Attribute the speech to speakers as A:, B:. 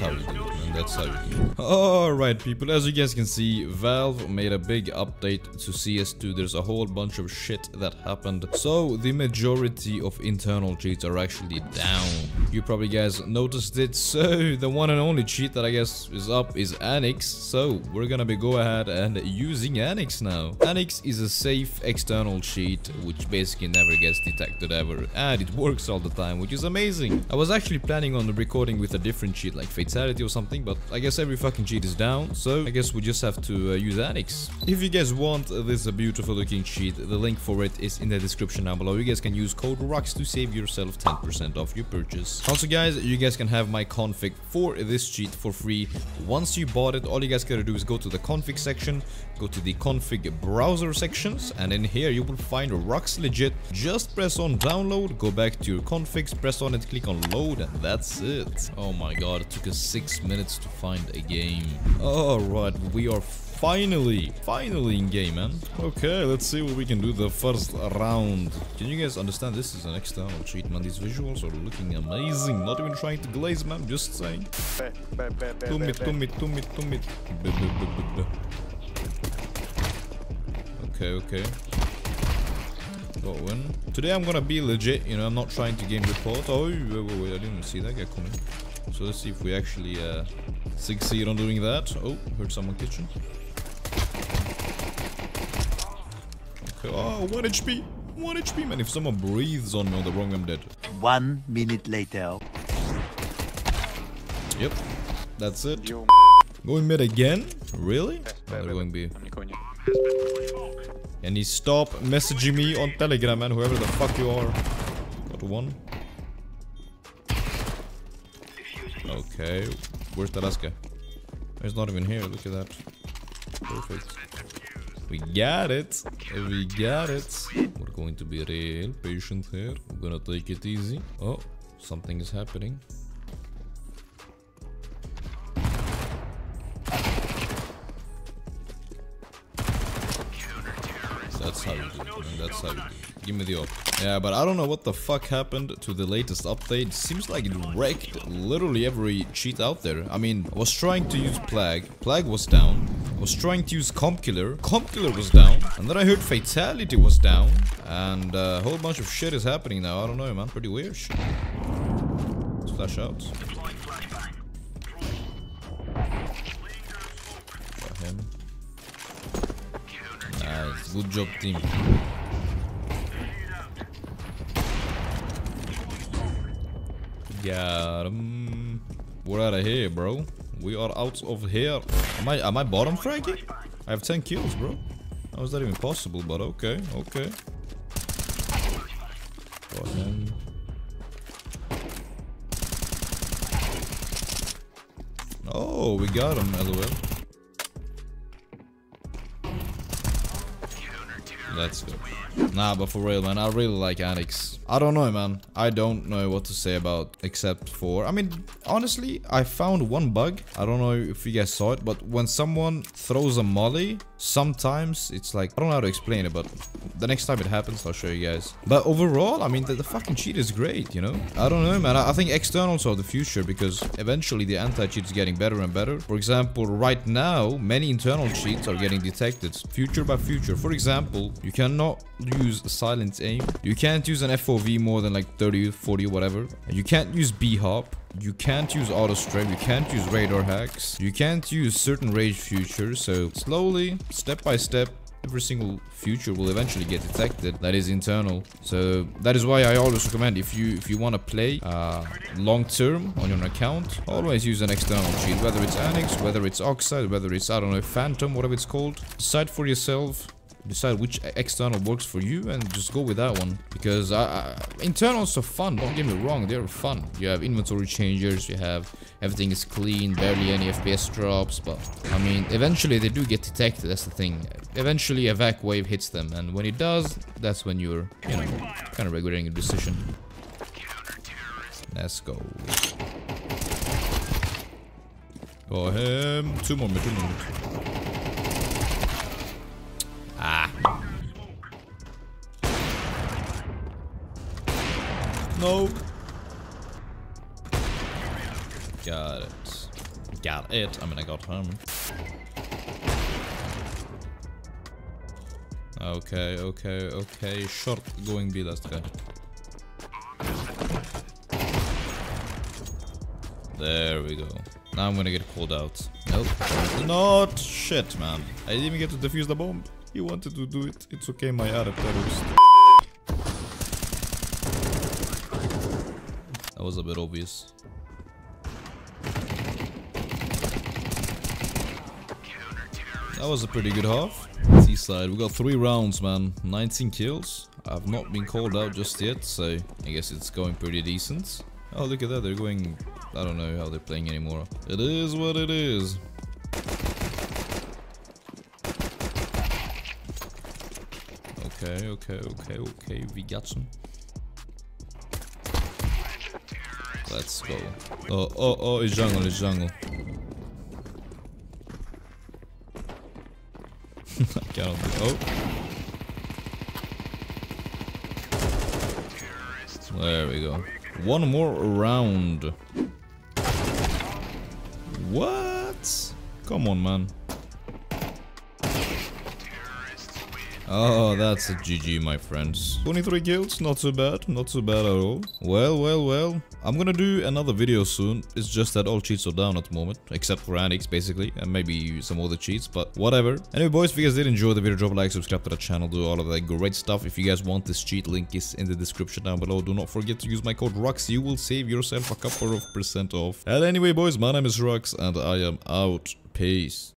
A: how That's how you. Alright, people. As you guys can see, Valve made a big update to CS2. There's a whole bunch of shit that happened. So, the majority of internal cheats are actually down. You probably guys noticed it. So, the one and only cheat that I guess is up is Anyx. So, we're gonna be go ahead and using Anyx now. Anyx is a safe external cheat, which basically never gets detected ever. And it works all the time, which is amazing. I was actually planning on recording with a different cheat like Fatality or something, but I guess every fucking cheat is down, so I guess we just have to uh, use Anyx. If you guys want this uh, beautiful looking cheat, the link for it is in the description down below. You guys can use code RUX to save yourself 10% off your purchase. Also guys, you guys can have my config for this cheat for free. Once you bought it, all you guys gotta do is go to the config section, go to the config browser sections, and in here you will find RUX Legit. Just press on download, go back to your configs, press on it, click on load, and that's it. Oh my god, it took us 6 minutes to find a game. Alright, we are finally, finally in game, man. Okay, let's see what we can do the first round. Can you guys understand this is an external cheat, man? These visuals are looking amazing. Not even trying to glaze, man. Just saying. Tumit, tumit, tumit, tumit. Okay, okay. Got one. Today I'm gonna be legit, you know, I'm not trying to game report. Oh, wait, wait, wait, I didn't see that guy coming. So let's see if we actually uh, succeed on doing that. Oh, heard someone kitchen. Okay, oh, 1 HP! 1 HP, man. If someone breathes on me on the wrong, I'm dead.
B: One minute later.
A: Yep, that's it. Going mid again? Really? Oh, they're going B. And he stop messaging me on Telegram, man, whoever the fuck you are. Got one. Okay, where's the last guy? He's not even here, look at that. Perfect. We got it. We got it. We're going to be real patient here. We're gonna take it easy. Oh, something is happening. That's how you do it. That's how you do it. Give me the op. Yeah, but I don't know what the fuck happened to the latest update. Seems like it wrecked literally every cheat out there. I mean, I was trying to use Plague. Plague was down. I was trying to use Comp Killer. Comp Killer was down. And then I heard Fatality was down. And uh, a whole bunch of shit is happening now. I don't know, man. Pretty weird shit. Let's flash out. Got him. Nice. Good job, team. Got him. We're out of here, bro. We are out of here. Am I am I bottom fragging? I have 10 kills, bro. How is that even possible? But okay, okay. Got him. Oh, we got him, lol. Let's go. Nah, but for real, man, I really like Anyx. I don't know, man. I don't know what to say about except for... I mean, honestly, I found one bug. I don't know if you guys saw it, but when someone throws a molly, sometimes it's like... I don't know how to explain it, but the next time it happens, I'll show you guys. But overall, I mean, the, the fucking cheat is great, you know? I don't know, man. I, I think externals are the future because eventually the anti-cheat is getting better and better. For example, right now, many internal cheats are getting detected future by future. For example, you cannot use silent aim. You can't use an FOV more than like 30, 40, whatever. You can't use B-hop. You can't use auto strafe, you can't use radar hacks, you can't use certain rage futures, so slowly, step by step, every single future will eventually get detected that is internal so that is why i always recommend if you if you want to play uh, long term on your account always use an external cheat whether it's anyx whether it's oxide whether it's i don't know phantom whatever it's called decide for yourself decide which external works for you and just go with that one. Because uh, internals are fun don't get me wrong they're fun. You have inventory changers you have everything is clean barely any fps drops but i mean eventually they do get detected that's the thing. Eventually a vac wave hits them and when it does that's when you're you know kind of regretting your decision. Let's go. Go ahead two more more No. Got it. got it. I mean, I got home. Okay, okay, okay. Short going B last guy. There we go. Now I'm gonna get called out. Nope. Not shit, man. I didn't even get to defuse the bomb. He wanted to do it. It's okay, my Arab terrorist. That was a bit obvious. That was a pretty good half. CT side, we got three rounds, man. 19 kills. I've not been called out just yet, so I guess it's going pretty decent. Oh, look at that. They're going... I don't know how they're playing anymore. It is what it is. Okay, okay, okay, okay. We got some. Let's go. Oh, oh, oh, it's jungle, it's jungle. I. Oh. There we go. One more round. What? Come on, man. Oh, that's a GG, my friends. 23 kills, not so bad, not so bad at all. Well, well, well. I'm gonna do another video soon. It's just that all cheats are down at the moment, except for Anyx, basically, and maybe some other cheats, but whatever. Anyway, boys, if you guys did enjoy the video, drop a like, subscribe to the channel, do all of that great stuff. If you guys want this cheat, link is in the description down below. Do not forget to use my code RUX. You will save yourself a couple of percent off. And anyway, boys, my name is RUX, and I am out. Peace.